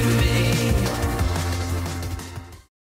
could be